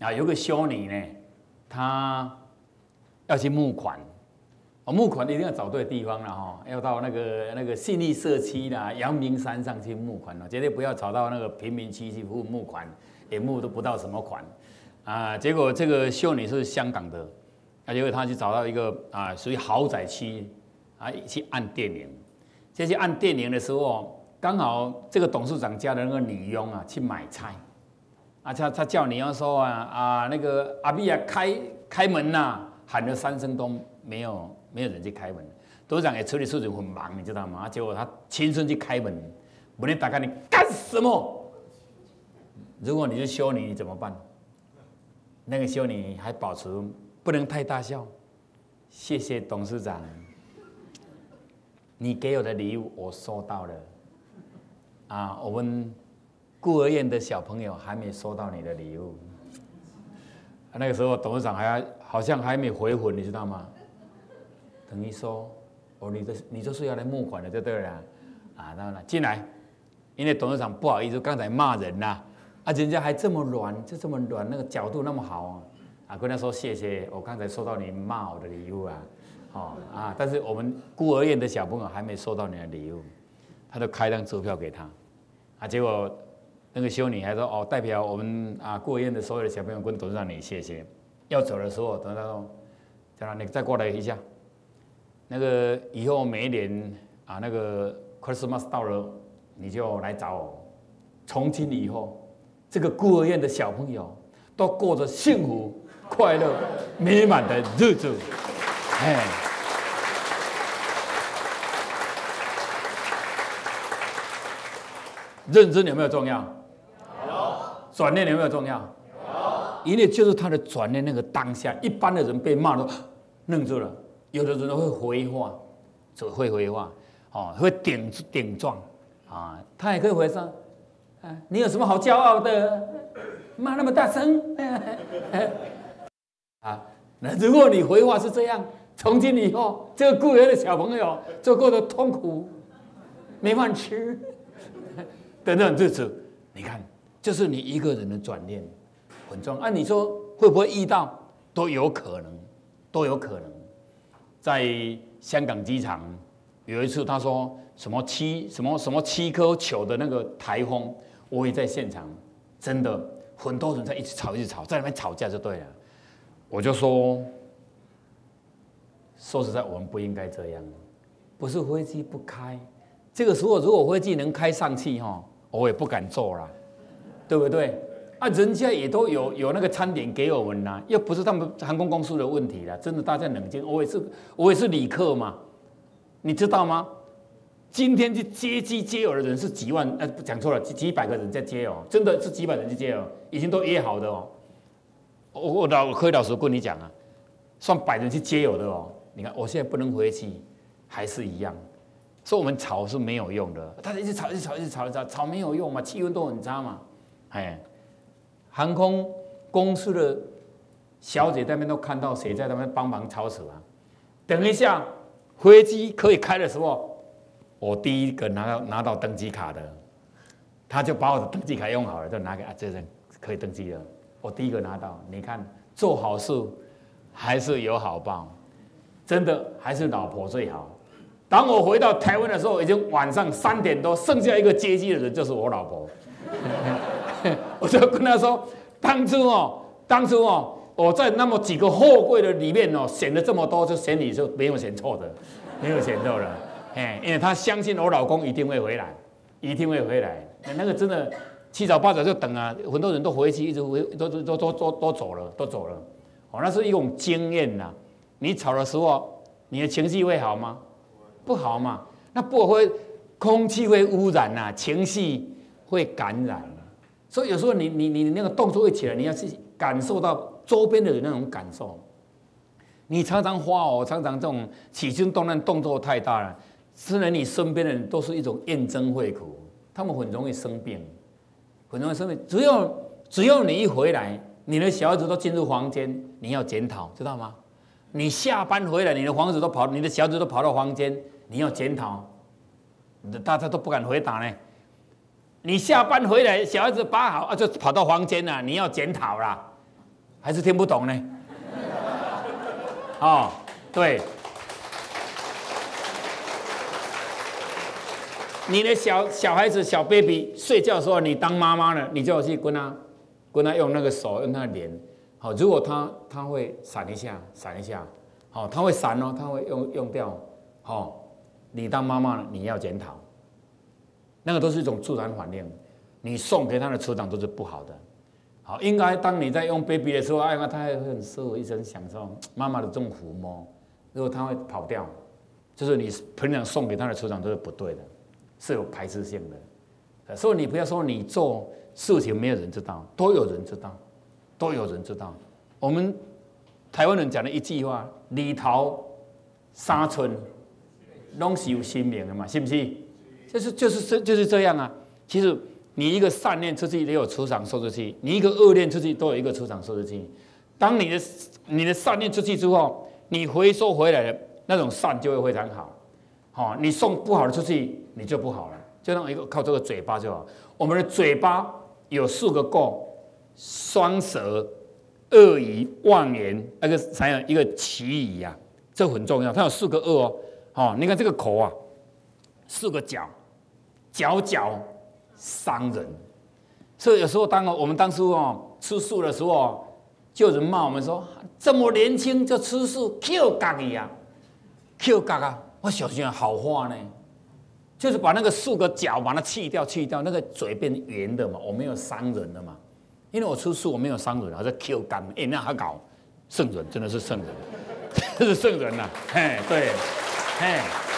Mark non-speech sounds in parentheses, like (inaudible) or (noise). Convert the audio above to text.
啊，有个修女呢，她要去募款，哦，募款一定要找对地方了哈，要到那个那个信义社区啦、阳明山上去募款了，绝对不要找到那个贫民区去募募款，也募都不到什么款啊。结果这个修女是香港的，啊，结果她去找到一个啊，属于豪宅区啊，去按电铃，这去按电铃的时候。刚好这个董事长家的那个女佣啊，去买菜，啊，他他叫你要说啊啊，那个阿碧啊，开开门呐，喊了三声都没有没有人去开门，董事长也处理事情很忙，你知道吗？结果他亲身去开门，门一打开，你干什么？如果你是修女，你怎么办？那个修女还保持不能太大笑，谢谢董事长，你给我的礼物我收到了。啊，我们孤儿院的小朋友还没收到你的礼物。那个时候董事长还好像还没回魂，你知道吗？等于说，哦，你的你就是要来募款的，就对了。啊，当然了，进来，因为董事长不好意思，刚才骂人呐，啊，人家还这么软，就这么软，那个角度那么好，啊，跟他说谢谢，我刚才收到你骂我的礼物啊，哦啊，但是我们孤儿院的小朋友还没收到你的礼物，他就开张支票给他。啊！结果那个修女还说：“哦，代表我们啊孤儿院的所有的小朋友跟董事长你谢谢。”要走的时候，董事长说：“叫他你再过来一下。那个以后每一年啊，那个 Christmas 到了，你就来找我。从今以后，这个孤儿院的小朋友都过着幸福、快乐、美满的日子。”哎。认真有没有重要？转念有没有重要？有。因为就是他的转念那个当下，一般的人被骂都愣住了，有的人都会回话，只会回话，哦，会顶顶撞，啊，他也可以回说，啊，你有什么好骄傲的？骂那么大声，(laughs) 啊，那如果你回话是这样，从今以后，这个孤儿的小朋友就过得痛苦，没饭吃。(laughs) 等等日子，你看，就是你一个人的转念很重。按你说会不会遇到？都有可能，都有可能。在香港机场有一次，他说什么七什么什么七颗球的那个台风，我也在现场，真的很多人在一直吵，一直吵，在那边吵架就对了。我就说，说实在，我们不应该这样，不是飞机不开，这个时候如果飞机能开上去哈。我也不敢做了，对不对？啊，人家也都有有那个餐点给我们呐，又不是他们航空公司的问题啦。真的，大家冷静。我也是，我也是旅客嘛，你知道吗？今天去接机接友的人是几万，呃，讲错了，几几百个人在接哦，真的是几百人去接哦，已经都约好的哦。我我老可以老实跟你讲啊，算百人去接友的哦。你看，我现在不能回去，还是一样。说我们吵是没有用的，他一直吵，一直吵，一直吵，吵吵没有用嘛，气温都很差嘛。哎，航空公司的小姐那边都看到谁在那边帮忙吵死啊？等一下飞机可以开的时候，我第一个拿到拿到登机卡的，他就把我的登机卡用好了，就拿给啊，这人可以登机了。我第一个拿到，你看做好事还是有好报，真的还是老婆最好。当我回到台湾的时候，已经晚上三点多，剩下一个接机的人就是我老婆。(laughs) 我就跟他说：“当初哦，当初哦，我在那么几个货柜的里面哦，选了这么多，就选你就没有选错的，没有选错了。(laughs) 哎，因为他相信我老公一定会回来，一定会回来。那个真的七早八早就等啊，很多人都回去，一直回，都都都都都都走了，都走了。哦，那是一种经验呐。你吵的时候，你的情绪会好吗？”不好嘛？那不会，空气会污染呐，情绪会感染。所以有时候你你你那个动作一起来，你要去感受到周边的人那种感受。你常常花哦，常常这种起心动念动作太大了，虽然你身边的人都是一种厌憎会苦，他们很容易生病，很容易生病。只要只要你一回来，你的小孩子都进入房间，你要检讨，知道吗？你下班回来，你的房子都跑，你的小孩子都跑到房间，你要检讨，大家都不敢回答呢。你下班回来，小孩子把好啊，就跑到房间了，你要检讨啦。还是听不懂呢？(laughs) 哦，对。你的小小孩子小 baby 睡觉的时候，你当妈妈了，你就要去跟他，跟他用那个手用他的脸，好，如果他他会闪一下，闪一下，好，他会闪哦，他会用用掉，好，你当妈妈你要检讨，那个都是一种自然反应，你送给他的成长都是不好的，好，应该当你在用 baby 的时候，哎呀，他还很舒服，一直享受妈妈的这种抚摸，如果他会跑掉，就是你平常送给他的成长都是不对的。是有排斥性的，所以你不要说你做事情没有人知道，都有人知道，都有人知道。我们台湾人讲的一句话：“里头三寸，拢是有心灵的嘛，是不是？”就是就是这就是这样啊。其实你一个善念出去，也有磁场收出去；你一个恶念出去，都有一个磁场收出去。当你的你的善念出去之后，你回收回来的那种善就会非常好。好，你送不好的出去。你就不好了，就让一个靠这个嘴巴就好。我们的嘴巴有四个垢：双舌、恶语、妄言，那个还有一个奇语呀，这很重要。它有四个恶哦。好，你看这个口啊，四个角，角角伤人。所以有时候当我们当初哦吃素的时候，就有人骂我们说：这么年轻就吃素，Q 嘎呀，Q 嘎啊！我小心好话呢。就是把那个树个角把它去掉，去掉那个嘴变圆的嘛，我没有伤人的嘛，因为我吃素我没有伤人，还是 Q 感，哎，那还搞圣人，真的是圣人，这 (laughs) 是圣人呐，嘿，对，嘿。